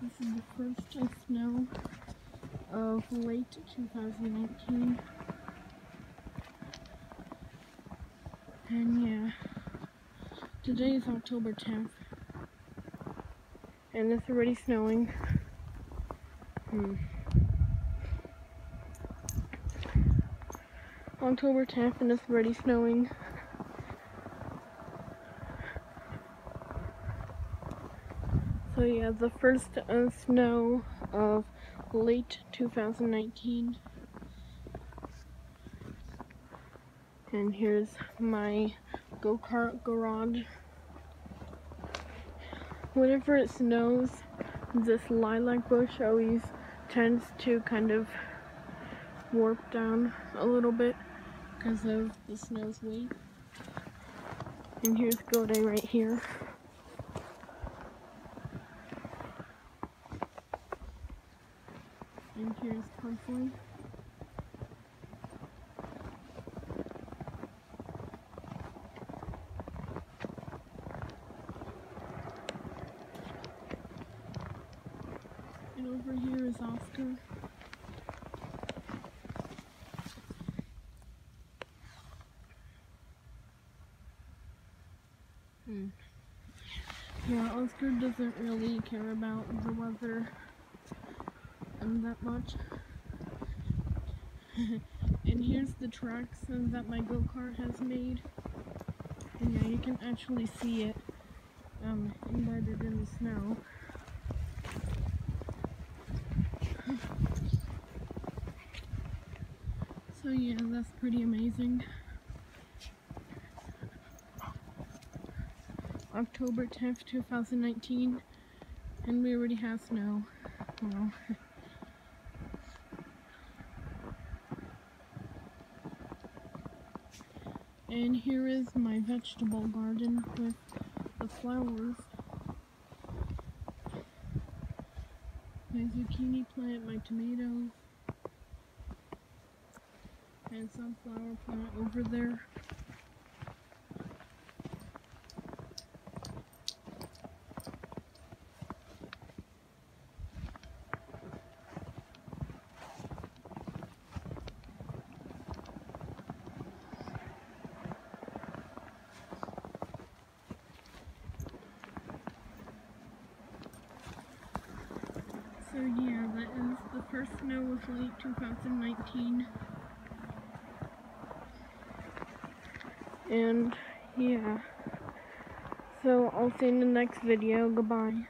the first I snow of late 2019. And yeah, today is October 10th. And it's already snowing. Hmm. October 10th and it's already snowing. So yeah, the first uh, snow of late 2019. And here's my go-kart garage. Whenever it snows, this lilac bush always tends to kind of warp down a little bit because of the snow's weight. And here's Goday right here. And here's Constantly. And over here is Oscar. Hmm. Yeah, Oscar doesn't really care about the weather that much. and here's the tracks that my go-kart has made. And yeah, you can actually see it um, embedded in the snow. so yeah, that's pretty amazing. October 10th, 2019, and we already have snow. Well, And here is my vegetable garden with the flowers. My zucchini plant, my tomatoes, and sunflower plant over there. So yeah, that is the first snow of late 2019. And yeah, so I'll see you in the next video. Goodbye.